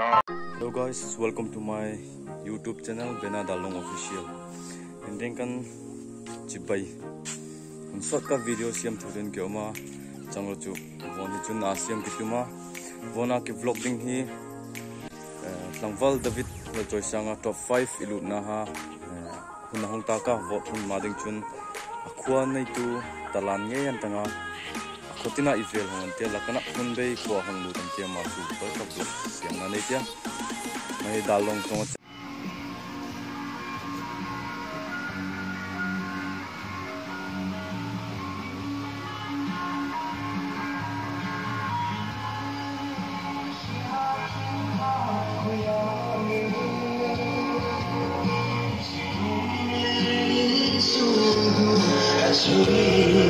Hello guys, welcome to my YouTube channel Bena Dalong Official. Ending kan cibai. Unsot ka video siam thuren ke oma changlo chu. Woni chun asiam ki tuma wona ki vlog ding hi. Tlangwal David la choi sanga top 5 ilu na ha. Hun hong ta ka vo hun ma ding chun. Akhwa nei tu talan nge yan tanga khotina Israel hon te lakana hun bei ko hong lu tam ma su to ka bu siam na nei tia mai dalong tong Ay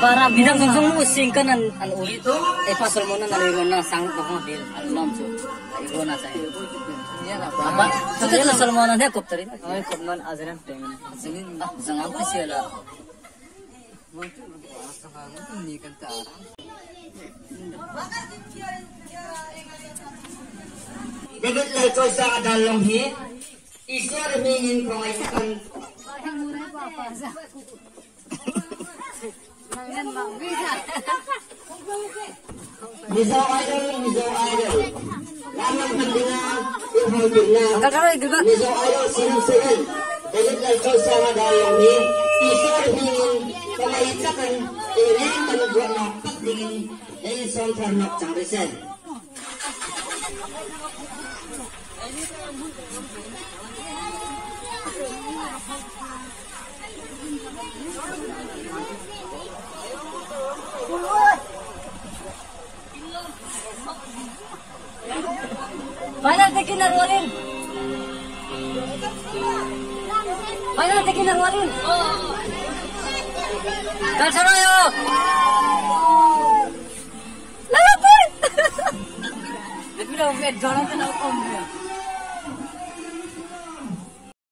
para bidang sungsung mo singkan an an uli to ipasal mo na naligon na sangat ko bil alam so igo na sa apa? Sudah na na Ay, azran temen. Apa sa adalong hi. Isa remingin ko ay kan Mizo idol, mizo idol. Resen. Final tekin na ruwalin. Final tekin na ruwalin. Kalsarayo! Lalapit! Nagpila mo, Jonathan, ako mo.